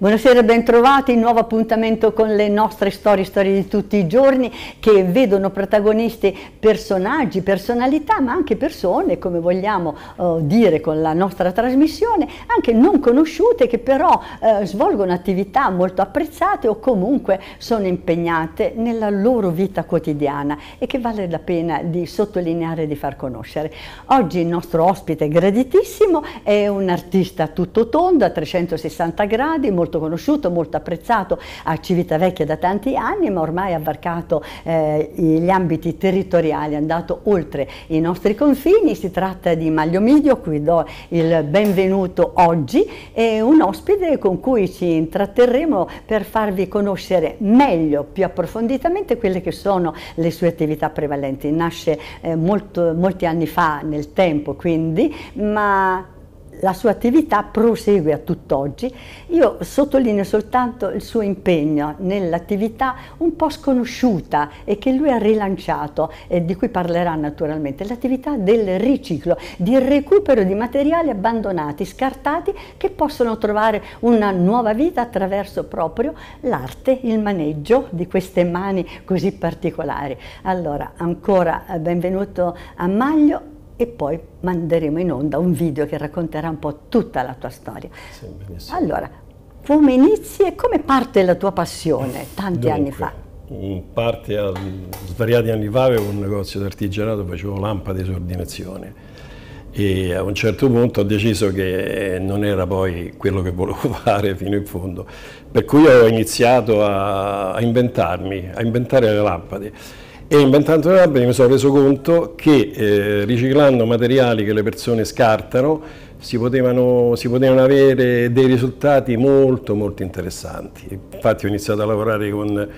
Buonasera, bentrovati, nuovo appuntamento con le nostre storie, storie di tutti i giorni che vedono protagonisti personaggi, personalità, ma anche persone, come vogliamo uh, dire con la nostra trasmissione, anche non conosciute che però uh, svolgono attività molto apprezzate o comunque sono impegnate nella loro vita quotidiana e che vale la pena di sottolineare e di far conoscere. Oggi il nostro ospite graditissimo è un artista tutto tondo a 360 gradi, molto molto conosciuto, molto apprezzato a Civitavecchia da tanti anni, ma ormai ha varcato eh, gli ambiti territoriali, è andato oltre i nostri confini. Si tratta di Maglio Midio, cui do il benvenuto oggi, è un ospite con cui ci intratterremo per farvi conoscere meglio, più approfonditamente quelle che sono le sue attività prevalenti. Nasce eh, molto, molti anni fa nel tempo, quindi, ma la sua attività prosegue a tutt'oggi. Io sottolineo soltanto il suo impegno nell'attività un po' sconosciuta e che lui ha rilanciato e di cui parlerà naturalmente, l'attività del riciclo, di recupero di materiali abbandonati, scartati, che possono trovare una nuova vita attraverso proprio l'arte, il maneggio di queste mani così particolari. Allora, ancora eh, benvenuto a Maglio e poi manderemo in onda un video che racconterà un po' tutta la tua storia. Sì, allora, come inizi e come parte la tua passione tanti Dunque, anni fa? Parte a svariati anni fa avevo un negozio di artigianato, facevo lampade di ordinazione e a un certo punto ho deciso che non era poi quello che volevo fare fino in fondo, per cui ho iniziato a, a inventarmi, a inventare le lampade e inventando le lampade mi sono reso conto che eh, riciclando materiali che le persone scartano si potevano, si potevano, avere dei risultati molto molto interessanti. Infatti ho iniziato a lavorare con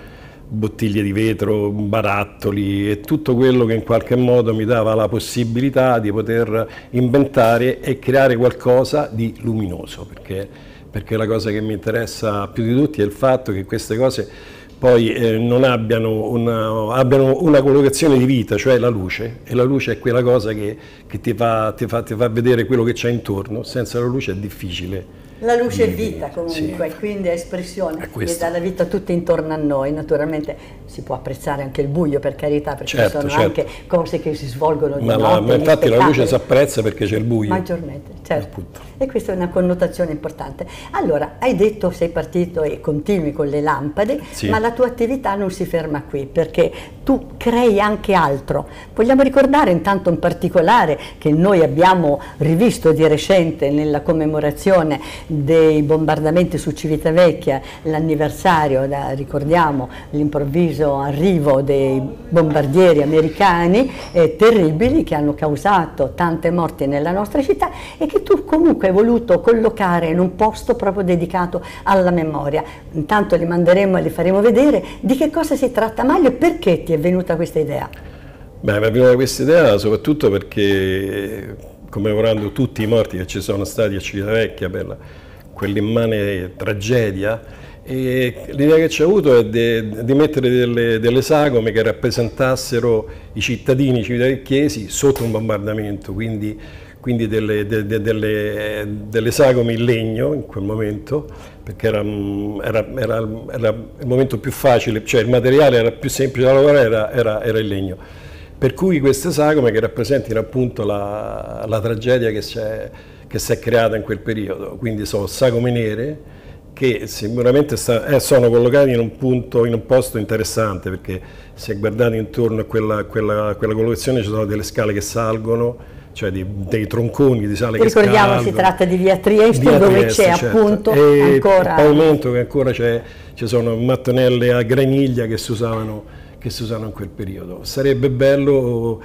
bottiglie di vetro, barattoli e tutto quello che in qualche modo mi dava la possibilità di poter inventare e creare qualcosa di luminoso, perché, perché la cosa che mi interessa più di tutti è il fatto che queste cose poi eh, non abbiano una, abbiano una, collocazione di vita, cioè la luce, e la luce è quella cosa che, che ti, fa, ti, fa, ti, fa, vedere quello che c'è intorno, senza la luce è difficile la luce è vita comunque, sì. quindi è espressione che dà la vita tutta intorno a noi. Naturalmente si può apprezzare anche il buio per carità, perché certo, sono certo. anche cose che si svolgono di ma, notte. Ma infatti la luce si apprezza perché c'è il buio. Maggiormente, certo. Appunto. E questa è una connotazione importante. Allora, hai detto sei partito e continui con le lampade, sì. ma la tua attività non si ferma qui, perché tu crei anche altro. Vogliamo ricordare intanto in particolare che noi abbiamo rivisto di recente nella commemorazione dei bombardamenti su Civitavecchia, l'anniversario, ricordiamo l'improvviso arrivo dei bombardieri americani eh, terribili che hanno causato tante morti nella nostra città e che tu comunque hai voluto collocare in un posto proprio dedicato alla memoria. Intanto li manderemo e li faremo vedere di che cosa si tratta meglio e perché ti è venuta questa idea. Beh, mi è venuta questa idea soprattutto perché commemorando tutti i morti che ci sono stati a Civitavecchia per la quell'immane tragedia e l'idea che ci ha avuto è di mettere delle, delle, sagome che rappresentassero i cittadini civitavecchiesi sotto un bombardamento, quindi, quindi delle, de, de, delle, delle, sagome in legno in quel momento, perché era, era, era, era, il momento più facile, cioè il materiale era più semplice da lavorare, era, il legno. Per cui queste sagome che rappresentano appunto la, la tragedia che si è che si è creata in quel periodo, quindi sono sagome nere che sicuramente sta, eh, sono collocati in un, punto, in un posto interessante perché se guardate intorno a quella, quella, quella collocazione ci sono delle scale che salgono, cioè di, dei tronconi di sale che Ricordiamo si tratta di via Trieste via dove c'è certo. appunto e ancora... pavimento che ancora c'è, ci sono mattonelle a graniglia che si usavano, che si usavano in quel periodo. Sarebbe bello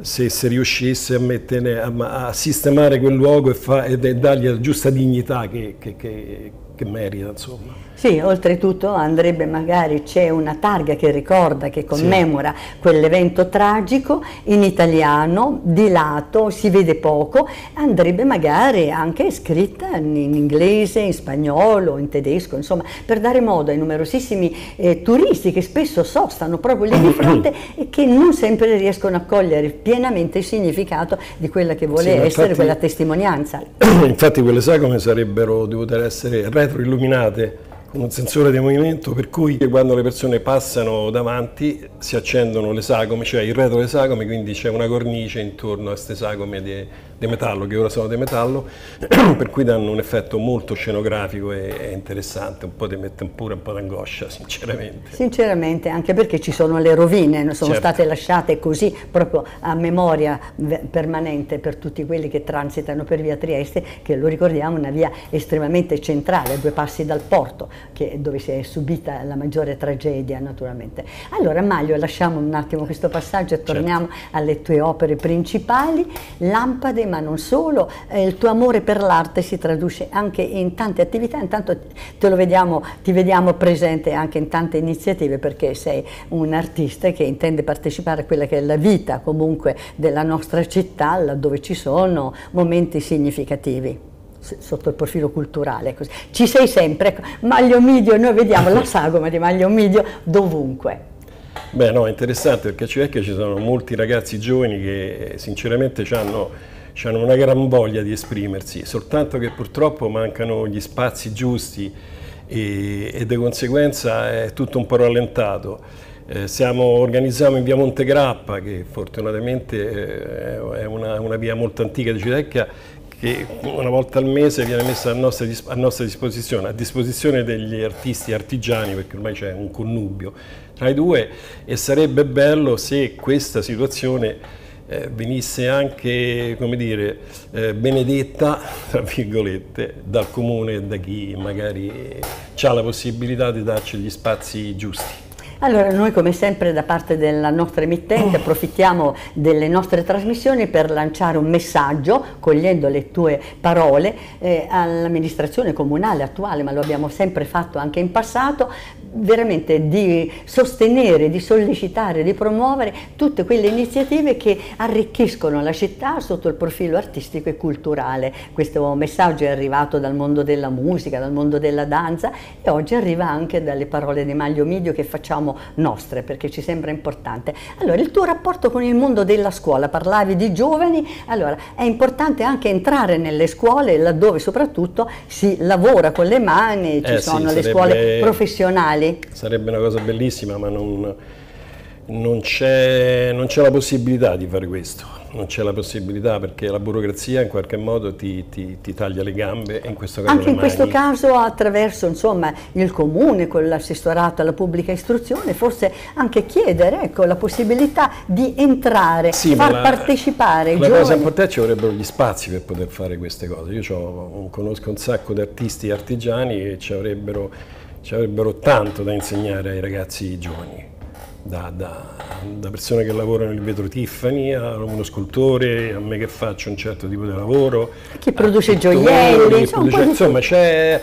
se, se riuscisse a, mettere, a, a, sistemare quel luogo e, fa, e dargli la giusta dignità che, che, che, che merita. Insomma. Sì, oltretutto andrebbe magari, c'è una targa che ricorda, che commemora sì. quell'evento tragico in italiano, di lato, si vede poco, andrebbe magari anche scritta in inglese, in spagnolo, in tedesco, insomma, per dare modo ai numerosissimi eh, turisti che spesso sostano proprio lì di fronte e che non sempre riescono a cogliere pienamente il significato di quella che vuole sì, essere infatti, quella testimonianza. Infatti quelle sagome sarebbero dovute essere retroilluminate un sensore di movimento per cui quando le persone passano davanti si accendono le sagome, cioè il retro delle sagome, quindi c'è una cornice intorno a queste sagome di, di metallo, che ora sono di metallo, per cui danno un effetto molto scenografico e, interessante, un po' ti mette pure un po' d'angoscia, sinceramente. Sinceramente, anche perché ci sono le rovine, sono certo. state lasciate così proprio a memoria permanente per tutti quelli che transitano per via Trieste, che lo ricordiamo una via estremamente centrale, a due passi dal porto che, dove si è subita la maggiore tragedia naturalmente. Allora Maglio, lasciamo un attimo questo passaggio e torniamo certo. alle tue opere principali, Lampade ma non solo, eh, il tuo amore per l'arte si traduce anche in tante attività, intanto te lo vediamo, ti vediamo presente anche in tante iniziative perché sei un artista che intende partecipare a quella che è la vita comunque della nostra città, laddove ci sono momenti significativi sotto il profilo culturale. Così. Ci sei sempre, ecco, Maglio Midio, noi vediamo la sagoma di Maglio Midio dovunque. Beh no, è interessante perché a Civecchia ci sono molti ragazzi giovani che sinceramente hanno, hanno una gran voglia di esprimersi, soltanto che purtroppo mancano gli spazi giusti e, e di conseguenza è tutto un po' rallentato. Eh, siamo, organizziamo in via Montegrappa, che fortunatamente eh, è una, una, via molto antica di Civecchia, che una volta al mese viene messa a nostra, a nostra disposizione, a disposizione degli artisti artigiani, perché ormai c'è un connubio tra i due e sarebbe bello se questa situazione venisse anche, come dire, eh, benedetta, tra virgolette, dal comune e da chi magari ha la possibilità di darci gli spazi giusti. Allora, noi come sempre da parte della nostra emittente approfittiamo delle nostre trasmissioni per lanciare un messaggio, cogliendo le tue parole, eh, all'amministrazione comunale attuale, ma lo abbiamo sempre fatto anche in passato, veramente di sostenere, di sollecitare, di promuovere tutte quelle iniziative che arricchiscono la città sotto il profilo artistico e culturale. Questo messaggio è arrivato dal mondo della musica, dal mondo della danza e oggi arriva anche dalle parole di Maglio Midio che facciamo nostre perché ci sembra importante. Allora, il tuo rapporto con il mondo della scuola, parlavi di giovani, allora è importante anche entrare nelle scuole laddove soprattutto si lavora con le mani, ci eh sono sì, le sarebbe... scuole professionali animali. Sarebbe una cosa bellissima, ma non, non c'è la possibilità di fare questo non c'è la possibilità perché la burocrazia in qualche modo ti, ti, ti taglia le gambe e in questo caso Anche in questo caso attraverso insomma, il comune con l'assessorato alla pubblica istruzione forse anche chiedere ecco, la possibilità di entrare, sì, far la, partecipare La giovani. cosa importante ci vorrebbero gli spazi per poter fare queste cose. Io conosco un sacco di artisti e artigiani che ci avrebbero ci avrebbero tanto da insegnare ai ragazzi giovani, da, da, da persone che lavorano nel vetro Tiffany, a uno scultore, a me che faccio un certo tipo di lavoro. Chi produce gioielli, produce, insomma c'è,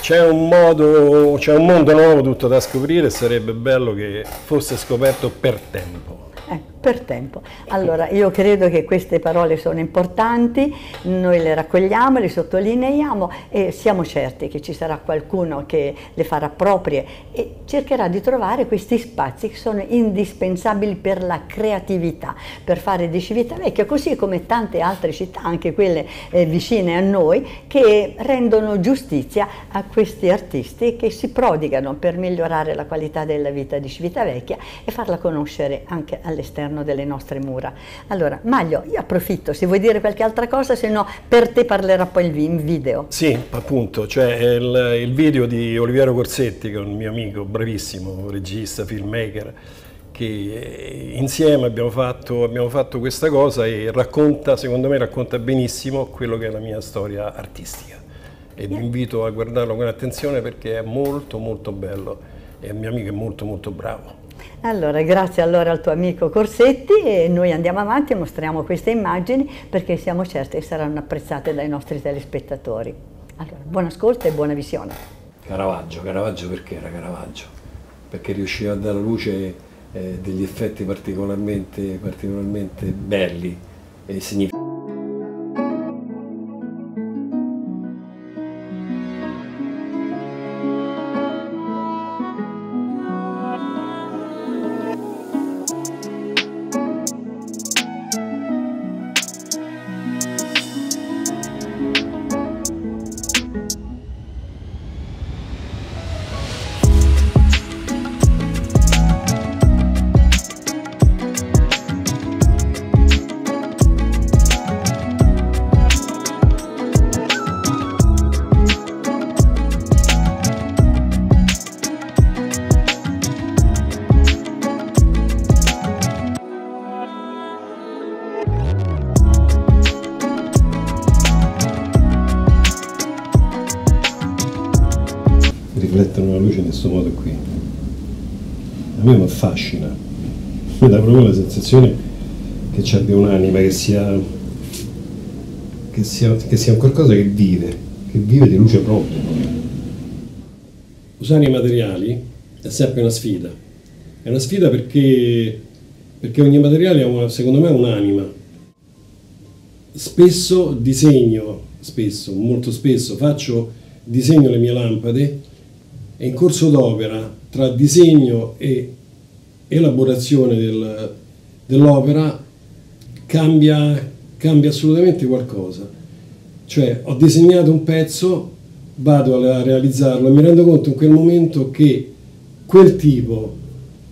c'è un, modo, c'è un mondo nuovo tutto da scoprire e sarebbe bello che fosse scoperto per tempo per tempo. Allora, io credo che queste parole sono importanti, noi le raccogliamo, le sottolineiamo e siamo certi che ci sarà qualcuno che le farà proprie e cercherà di trovare questi spazi che sono indispensabili per la creatività, per fare di Civitavecchia, così come tante altre città, anche quelle eh, vicine a noi, che rendono giustizia a questi artisti che si prodigano per migliorare la qualità della vita di Civitavecchia e farla conoscere anche all'esterno all'interno delle nostre mura. Allora, Maglio, io approfitto, se vuoi dire qualche altra cosa, se no per te parlerà poi il video. Sì, appunto, cioè il, il video di Oliviero Corsetti, che è un mio amico, bravissimo, regista, filmmaker, che insieme abbiamo fatto, abbiamo fatto, questa cosa e racconta, secondo me racconta benissimo quello che è la mia storia artistica. E vi invito a guardarlo con attenzione perché è molto molto bello e il mio amico è molto molto bravo. Allora, grazie allora al tuo amico Corsetti e noi andiamo avanti e mostriamo queste immagini perché siamo certi che saranno apprezzate dai nostri telespettatori. Allora, buon ascolto e buona visione. Caravaggio, Caravaggio perché era Caravaggio? Perché riusciva a dare luce eh, degli effetti particolarmente, particolarmente belli e significativi. Affascina, mi dà proprio la sensazione che ci abbia un'anima, che sia, che sia, che sia qualcosa che vive, che vive di luce propria. Usare i materiali è sempre una sfida, è una sfida perché, perché ogni materiale ha secondo me un'anima. Spesso disegno, spesso, molto spesso faccio, disegno le mie lampade e in corso d'opera tra disegno e elaborazione del, dell'opera cambia, cambia assolutamente qualcosa. Cioè ho disegnato un pezzo, vado a realizzarlo e mi rendo conto in quel momento che quel tipo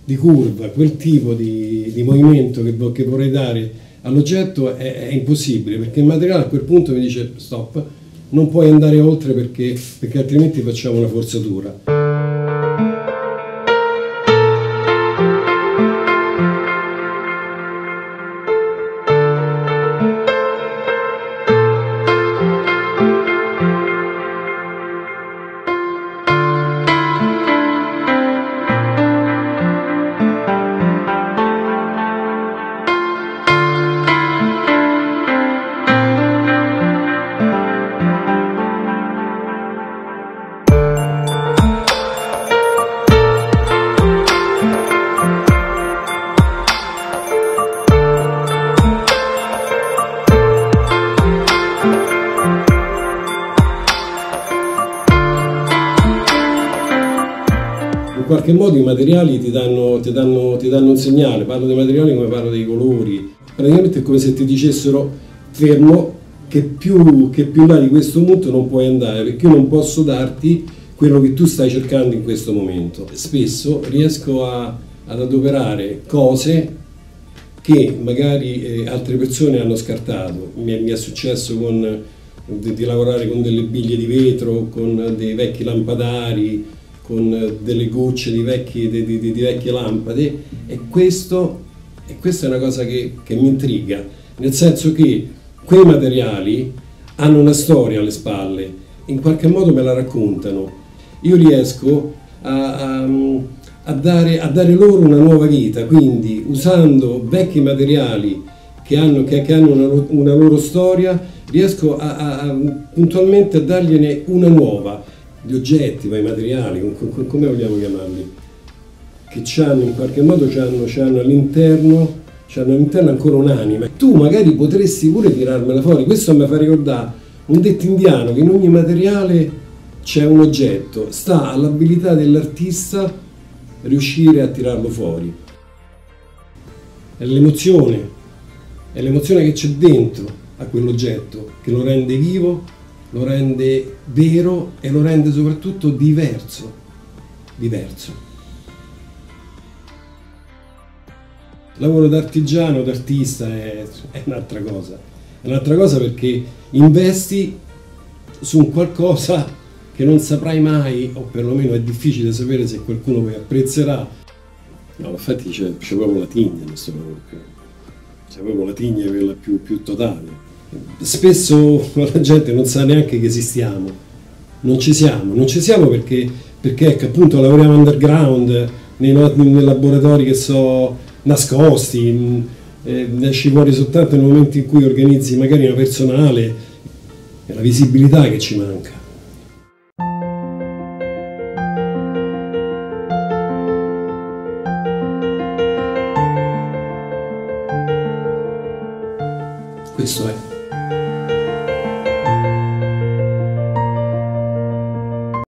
di curva, quel tipo di, di movimento che, che, vorrei dare all'oggetto è, è, impossibile perché il materiale a quel punto mi dice stop, non puoi andare oltre perché, perché altrimenti facciamo una forzatura. Modo i materiali ti danno, ti, danno, ti danno, un segnale, parlo dei materiali come parlo dei colori, praticamente è come se ti dicessero fermo che più, che più là di questo punto non puoi andare perché io non posso darti quello che tu stai cercando in questo momento. Spesso riesco a, ad adoperare cose che magari eh, altre persone hanno scartato. Mi, mi è successo con, di, di, lavorare con delle biglie di vetro, con dei vecchi lampadari, con delle gocce di, vecchi, di, di, di vecchie lampade e, questo, e questa è una cosa che, che mi intriga, nel senso che quei materiali hanno una storia alle spalle, in qualche modo me la raccontano. Io riesco a, a, a, dare, a dare, loro una nuova vita, quindi usando vecchi materiali che hanno, che, che hanno una, una, loro storia, riesco puntualmente a dargliene una nuova gli oggetti, ma i materiali, come vogliamo chiamarli, che hanno in qualche modo hanno, all'interno hanno all'interno ancora un'anima. Tu magari potresti pure tirarmela fuori, questo mi fa ricordare un detto indiano che in ogni materiale c'è un oggetto, sta all'abilità dell'artista riuscire a tirarlo fuori. È l'emozione, è l'emozione che c'è dentro a quell'oggetto che lo rende vivo lo rende vero e lo rende soprattutto diverso. Diverso. Il lavoro d'artigiano, d'artista è, è un'altra cosa. È un'altra cosa perché investi su un qualcosa che non saprai mai, o perlomeno è difficile sapere se qualcuno poi apprezzerà. No, infatti c'è, proprio la tigna in questo lavoro C'è proprio la tigna quella più, più totale spesso la gente non sa neanche che esistiamo, non ci siamo, non ci siamo perché, perché ecco, appunto lavoriamo underground, nei, nei laboratori che sono nascosti, eh, esci fuori soltanto nel momento in cui organizzi magari una personale, è la visibilità che ci manca. Questo è.